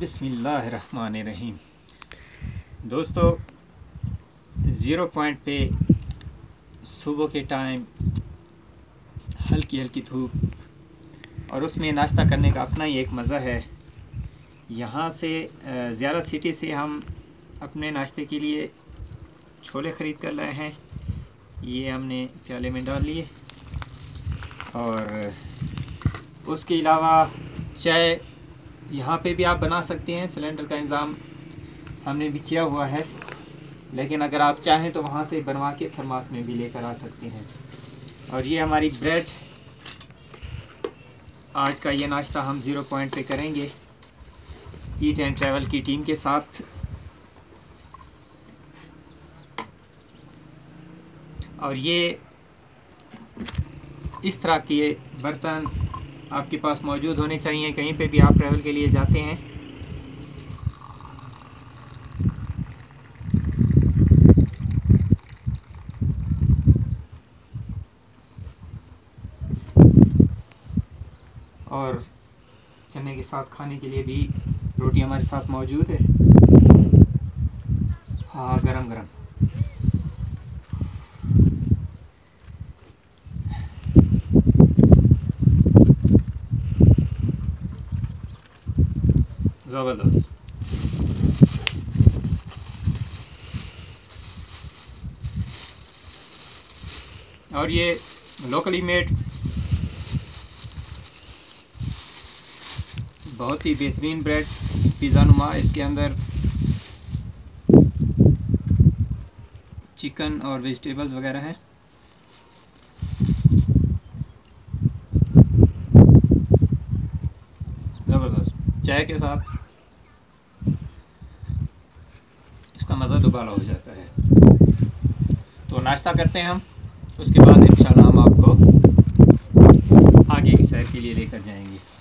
बिस्मिल्लाहिर्रहमानिर्रहीम। दोस्तों, zero point पे सुबह के टाइम हल्की हल्की धूप और उसमें नाश्ता करने का अपना ही एक मज़ा है। यहाँ से ज़्यादा सिटी से हम अपने नाश्ते के लिए छोले ख़रीद कर लाए हैं। ये हमने प्याले में डाल लिए और उसके अलावा चाय यहाँ पे भी आप बना सकते हैं, सिलेंडर का इंतज़ाम हमने भी किया हुआ है। लेकिन अगर आप चाहें तो वहाँ से बनवा के थर्मास में भी लेकर आ सकते हैं। और ये हमारी ब्रेड। आज का ये नाश्ता हम ज़ीरो पॉइंट पे करेंगे। ईट एंड ट्रैवल की टीम के साथ। और ये इस तरह के बर्तन आपके पास मौजूद होने चाहिए, कहीं पे भी आप ट्रैवल के लिए जाते हैं। और चने के साथ खाने के लिए भी रोटी हमारे साथ मौजूद है। हाँ गरम गरम ज़बरदस्त। और ये लोकली मेड बहुत ही बेहतरीन ब्रेड पिज़्ज़ा नुमा, इसके अंदर चिकन और वेजिटेबल्स वगैरह हैं। ज़बरदस्त। चाय के साथ इसका मज़ा दोबारा हो जाता है। तो नाश्ता करते हैं हम। उसके बाद इन हम आपको आगे की सैर के लिए लेकर जाएँगे।